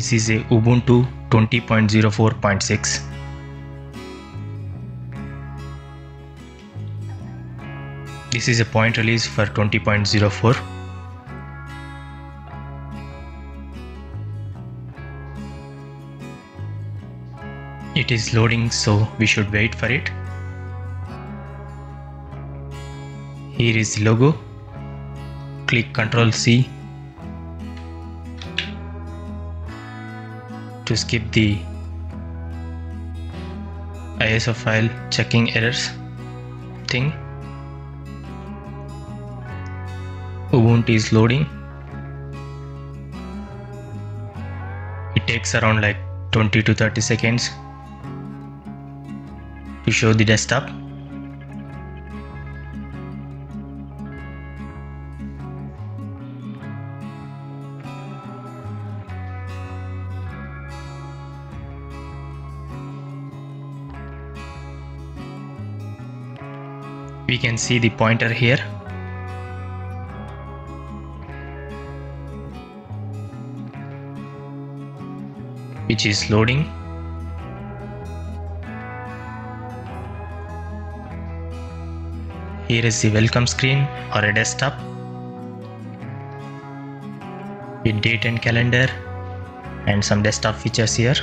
This is a Ubuntu 20.04.6. This is a point release for 20.04. It is loading so we should wait for it. Here is the logo. Click Ctrl C to skip the ISO file checking errors thing. Ubuntu is loading. It takes around like 20 to 30 seconds to show the desktop. See the pointer here. which is loading Here is the welcome screen or a desktop with date and calendar and some desktop features here.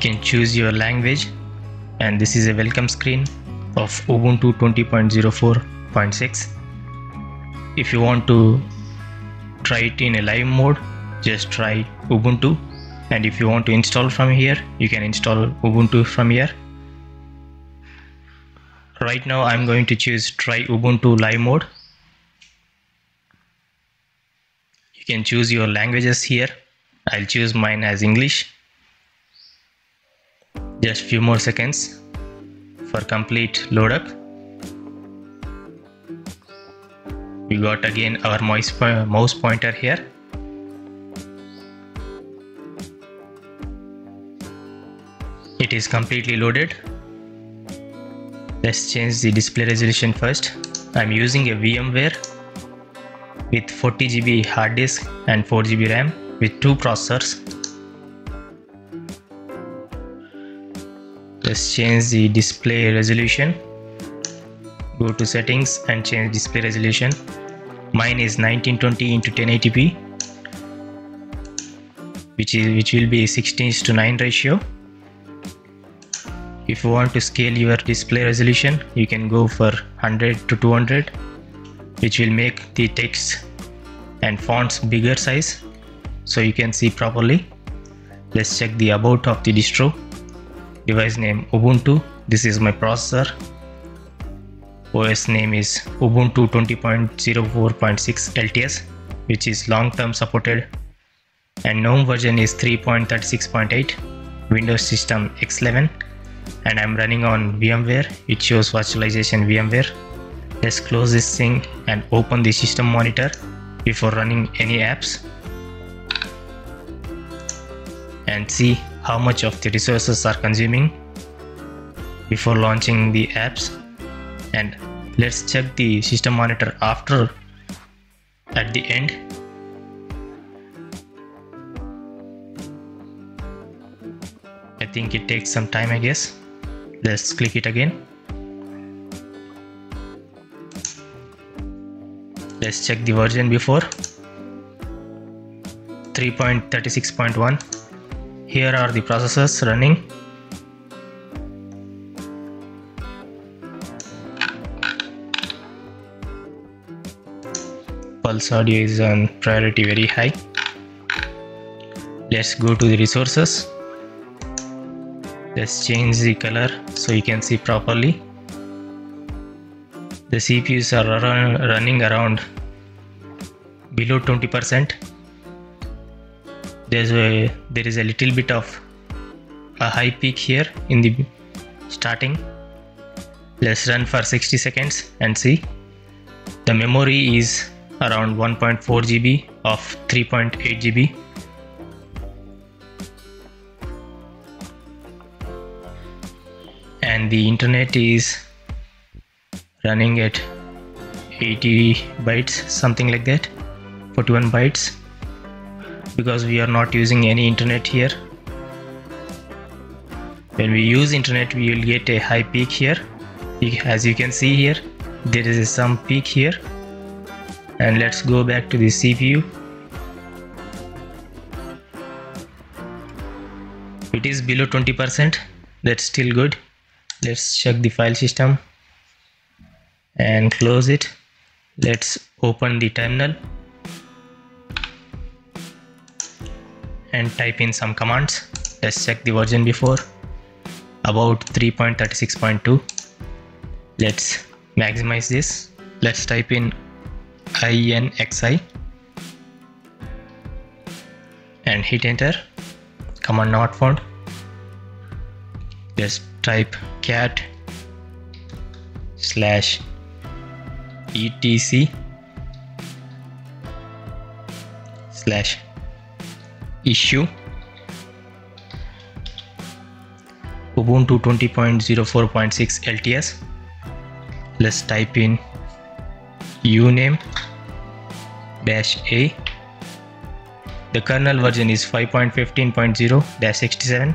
Can choose your language. And this is a welcome screen of Ubuntu 20.04.6. If you want to try it in a live mode, just try Ubuntu. And if you want to install from here you can install Ubuntu from here. Right now I'm going to choose try Ubuntu live mode. You can choose your languages here. I'll choose mine as English just few more seconds for complete load up. We got again our mouse, mouse pointer here. It is completely loaded. Let's change the display resolution first. I'm using a vmware with 40 GB hard disk and 4 GB RAM with two processors let's change the display resolution. Go to settings and change display resolution. Mine is 1920 into 1080p which is which will be 16 to 9 ratio. If you want to scale your display resolution you can go for 100 to 200 which will make the text and fonts bigger size so you can see properly. Let's check the about of the distro device name ubuntu. This is my processor. Os name is ubuntu 20.04.6 lts which is long term supported. And gnome version is 3.36.8 windows system x11 and I'm running on VMware it shows virtualization VMware. Let's close this thing and open the system monitor before running any apps. And see how much of the resources are consuming before launching the apps. And let's check the system monitor after at the end. I think it takes some time I guess. Let's click it again. Let's check the version before. 3.36.1 here are the processes running. Pulse audio is on priority very high. Let's go to the resources. Let's change the color so you can see properly. The CPUs are run, running around below 20% there's a there is a little bit of a high peak here in the starting. Let's run for 60 seconds and see. The memory is around 1.4 GB of 3.8 GB and the internet is running at 80 bytes something like that 41 bytes because we are not using any internet here. When we use internet we will get a high peak here. As you can see here there is some peak here. And let's go back to the CPU it is below 20% that's still good. Let's check the file system and close it. Let's open the terminal and type in some commands. Let's check the version before. About 3.36.2 let's maximize this. Let's type in inxi and hit enter. Command not found. Just type cat slash etc slash issue. Ubuntu 20.04.6 lts let's type in uname dash a. The kernel version is 5.15.0 dash 67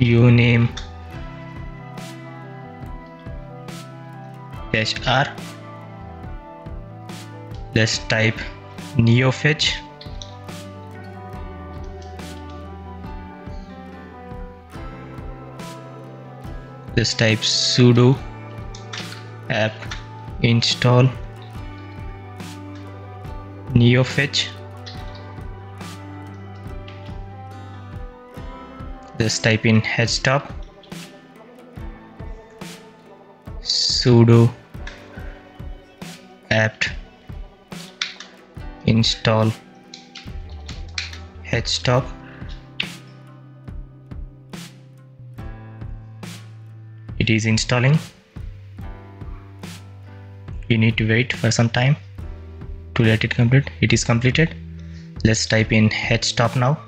uname dash r. Let's type neofetch let's type sudo apt install neofetch. Let's type in htop sudo apt install htop it is installing. You need to wait for some time to let it complete. It is completed. Let's type in htop now.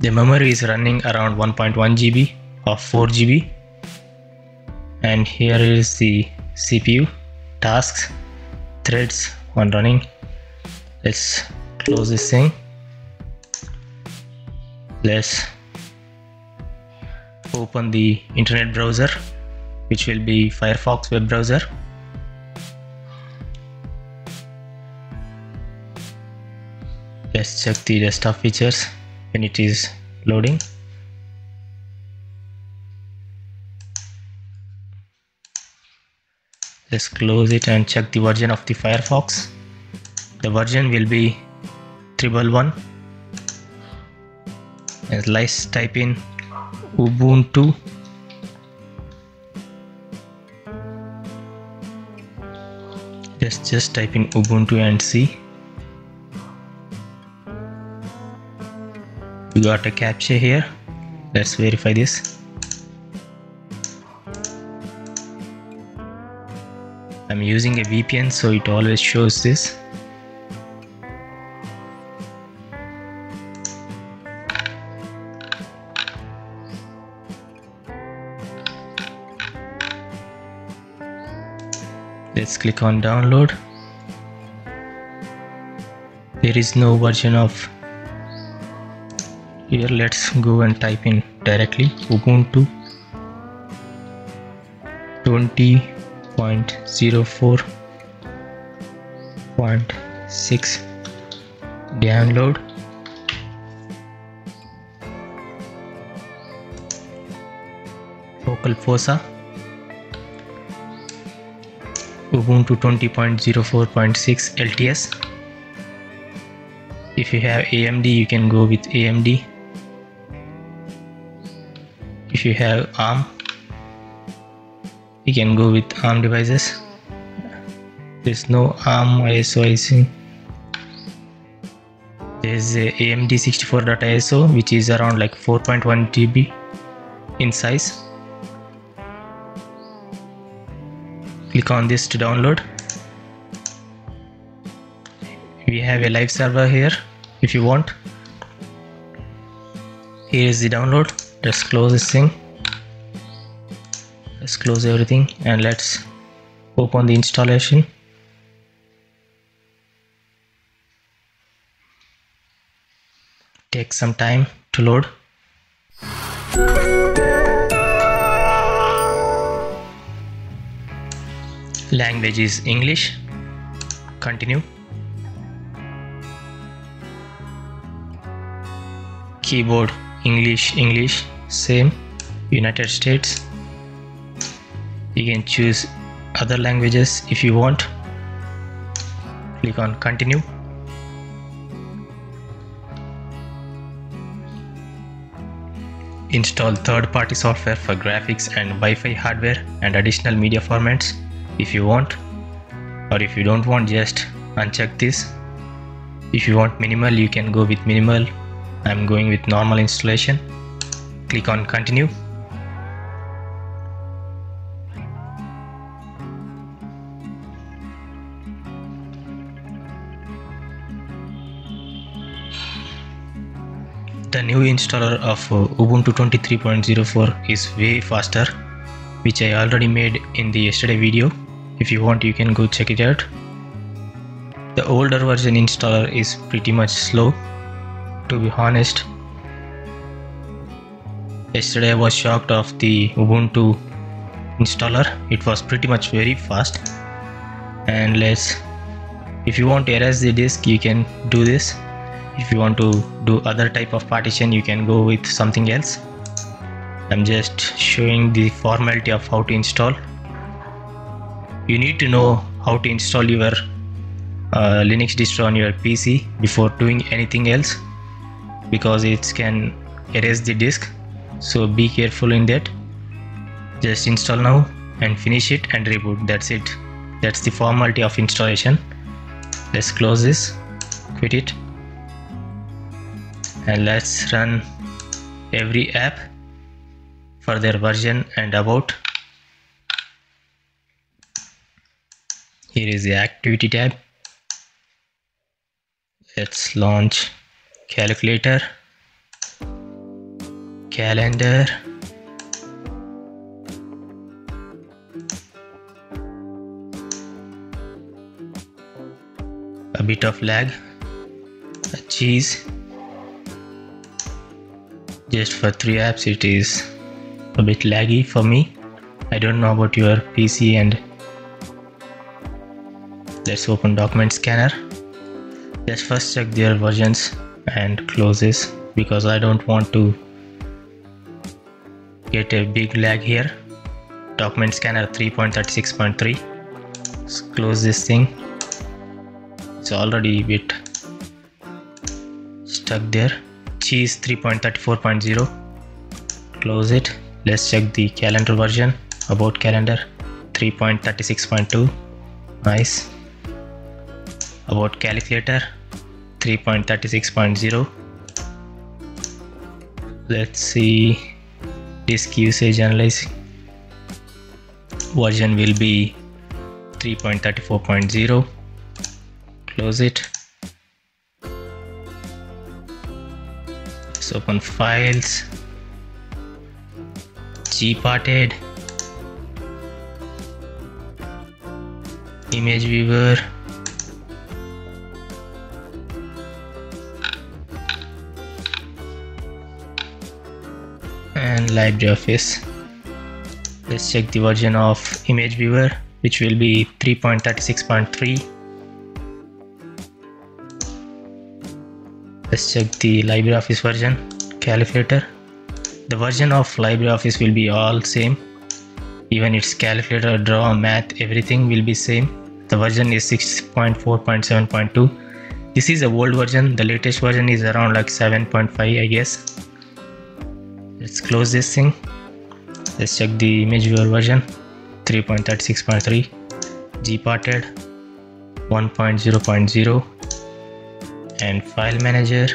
The memory is running around 1.1 GB or 4 GB and here is the CPU tasks threads one running. Let's close this thing. Let's open the internet browser which will be Firefox web browser. Let's check the desktop features when it is loading. Let's close it and check the version of the Firefox. The version will be triple one. And let's type in ubuntu. Let's just type in ubuntu and see we got a captcha here. Let's verify this. I'm using a VPN so it always shows this let's click on download. There is no version of here. Let's go and type in directly. Ubuntu 20.04.6 download. Focal Fossa ubuntu 20.04.6 lts if you have amd you can go with amd if you have arm you can go with arm devices. There's no arm iso i there's amd 64.iso which is around like 4.1 gb in size click on this to download. We have a live server here if you want. Here is the download. Let's close this thing. Let's close everything and let's open the installation. Take some time to load language is English. Continue. Keyboard English English same. United States. You can choose other languages if you want. Click on continue. Install third-party software for graphics and Wi-Fi hardware and additional media formats if you want or if you don't want just uncheck this. If you want minimal you can go with minimal. I'm going with normal installation. Click on continue. The new installer of uh, Ubuntu 23.04 is way faster which I already made in the yesterday video if you want you can go check it out. The older version installer is pretty much slow to be honest. Yesterday I was shocked of the Ubuntu installer. It was pretty much very fast and let's if you want to erase the disk you can do this. If you want to do other type of partition you can go with something else. I'm just showing the formality of how to install you need to know how to install your uh, Linux distro on your PC before doing anything else because it can erase the disk. So be careful in that. Just install now and finish it and reboot. That's it. That's the formality of installation. Let's close this. Quit it. And let's run every app for their version and about here is the activity tab. Let's launch calculator calendar a bit of lag a cheese. Just for three apps it is a bit laggy for me. I don't know about your PC and let's open document scanner. Let's first check their versions and close this because I don't want to get a big lag here. Document scanner 3.36.3 let's close this thing. It's already a bit stuck there. Cheese 3.34.0 close it. Let's check the calendar version. About calendar 3.36.2 nice about calculator 3.36.0 let's see disk usage analyze version will be 3.34.0 close it. Let's open files. Gparted. Image viewer and LibreOffice let's check the version of image viewer which will be 3.36.3 let's check the LibreOffice version calculator. The version of LibreOffice will be all same. Even its calculator draw math everything will be same. The version is 6.4.7.2 this is a old version. The latest version is around like 7.5 I guess let's close this thing. Let's check the image viewer version. 3.36.3 gparted. 1.0.0 and file manager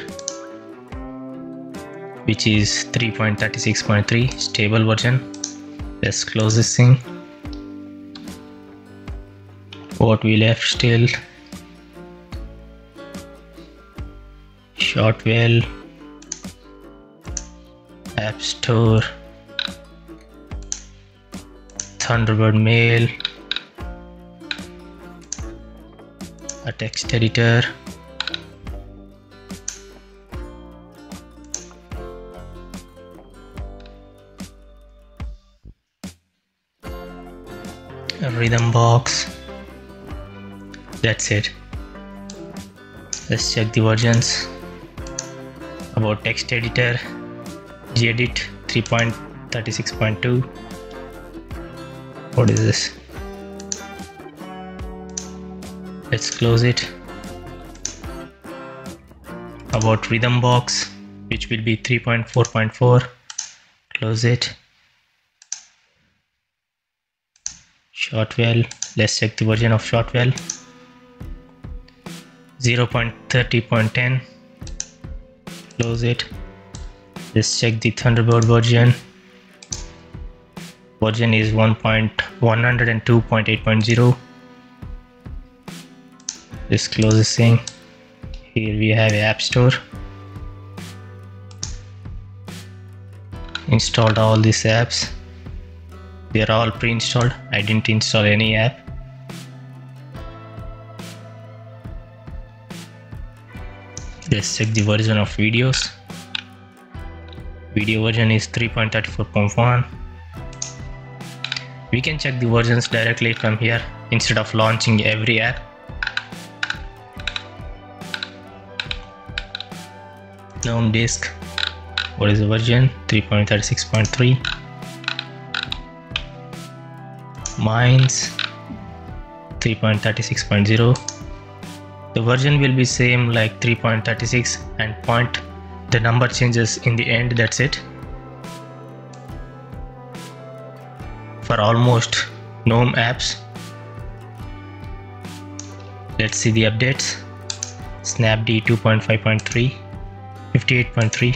which is 3.36.3 stable version. Let's close this thing. What we left still. Short shotwell app store thunderbird mail a text editor a rhythm box. That's it. Let's check the versions. About text editor gedit 3.36.2 what is this? Let's close it. About rhythm box which will be 3.4.4 close it. Shotwell. Let's check the version of shotwell. 0.30.10 close it let's check the thunderbird version. Version is 1.102.8.0 let's close this thing. Here we have app store. Installed all these apps. They are all pre-installed. I didn't install any app. Let's check the version of videos video version is 3.34.1 we can check the versions directly from here instead of launching every app. Gnome disk what is the version? 3.36.3 mines 3.36.0 the version will be same like 3.36 and point the number changes in the end that's it. For almost gnome apps let's see the updates. Snapd 2.5.3 58.3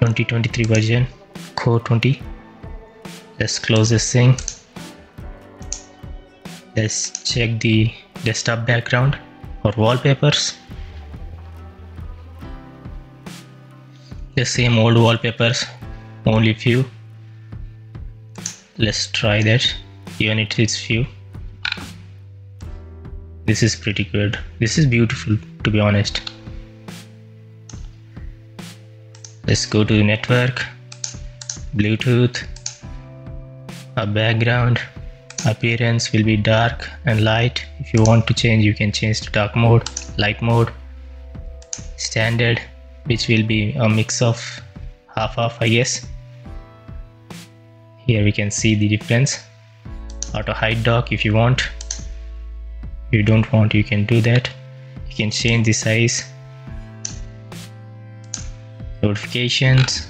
2023 version core 20 let's close this thing. Let's check the desktop background or wallpapers the same old wallpapers only few. Let's try that even it is few. This is pretty good. This is beautiful to be honest. Let's go to the network. Bluetooth. A background. Appearance will be dark and light. If you want to change you can change to dark mode light mode. Standard which will be a mix of half half I guess. Here we can see the difference. Auto hide dock if you want. If you don't want you can do that. You can change the size. Notifications.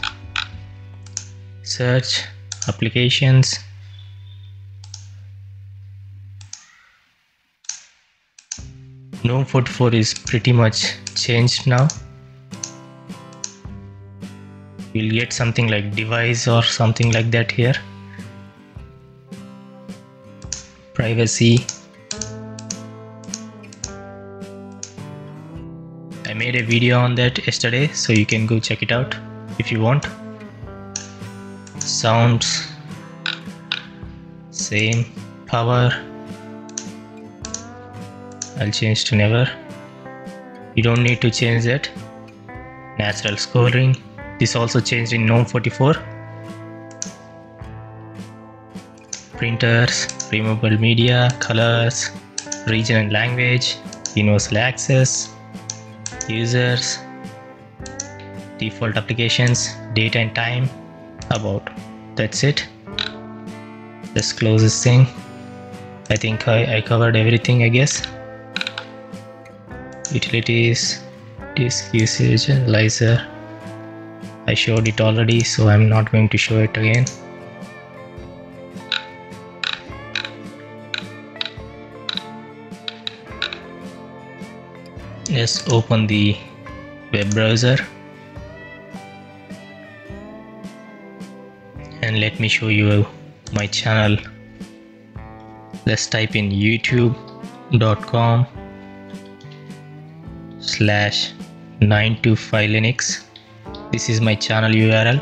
Search. Applications. GNOME 44 is pretty much changed now. We'll get something like device or something like that here. Privacy. I made a video on that yesterday so you can go check it out if you want. Sounds. Same. Power I'll change to never you don't need to change that natural scrolling this also changed in GNOME 44 printers removable media colors region and language universal access users default applications date and time about. That's it. Let's close this thing. I think I, I covered everything I guess. Utilities disk usage analyzer I showed it already so I'm not going to show it again. Let's open the web browser. And let me show you my channel. Let's type in youtube.com slash 9to5linux this is my channel url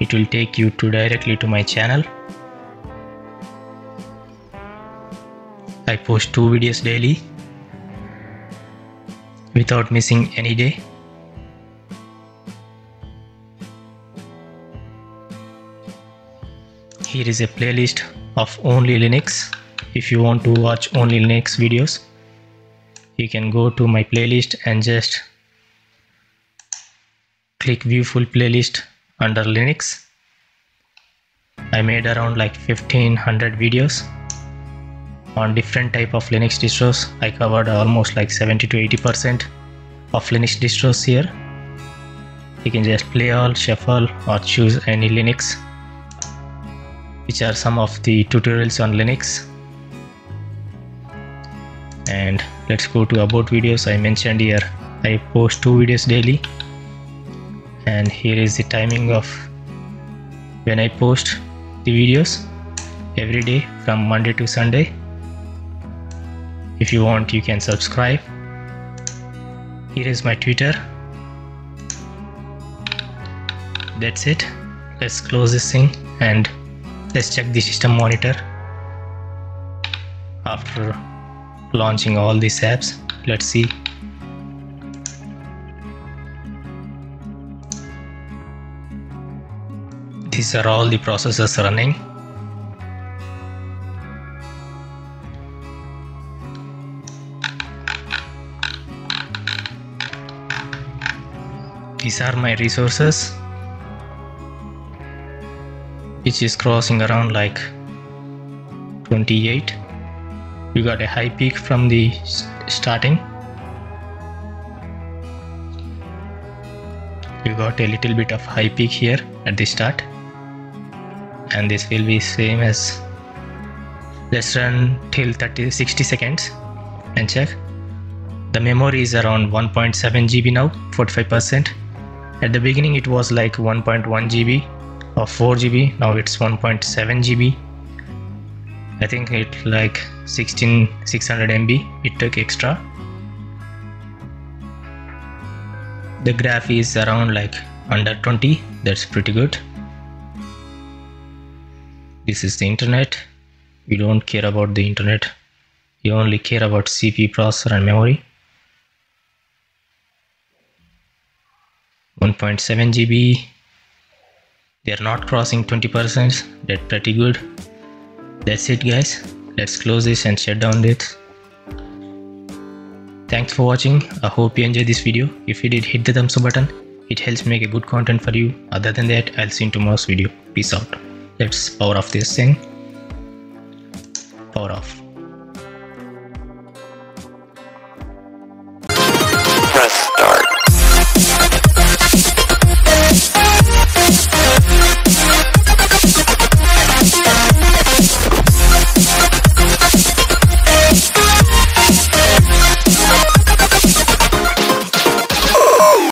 it will take you to directly to my channel. I post two videos daily without missing any day. Here is a playlist of only Linux. If you want to watch only Linux videos you can go to my playlist and just click view full playlist under Linux. I made around like 1500 videos on different type of Linux distros. I covered almost like 70 to 80 percent of Linux distros here. You can just play all shuffle or choose any Linux which are some of the tutorials on Linux. And let's go to about videos. I mentioned here I post two videos daily and here is the timing of when I post the videos every day from Monday to Sunday. If you want you can subscribe. Here is my Twitter. That's it. Let's close this thing and let's check the system monitor. After launching all these apps let's see these are all the processes running. These are my resources which is crossing around like 28 you got a high peak from the starting. You got a little bit of high peak here at the start and this will be same as let's run till 30 60 seconds and check. The memory is around 1.7 GB now 45 percent. At the beginning it was like 1.1 GB or 4 GB now it's 1.7 GB I think it like 16 600 MB it took extra. The graph is around like under 20 that's pretty good this is the internet. You don't care about the internet. You only care about CPU processor and memory. 1.7 GB they're not crossing 20 percent. That's pretty good. That's it guys. Let's close this and shut down this. Thanks for watching. I hope you enjoyed this video. If you did hit the thumbs up button. It helps make a good content for you. Other than that i'll see you in tomorrow's video. Peace out let's power off this thing. Power off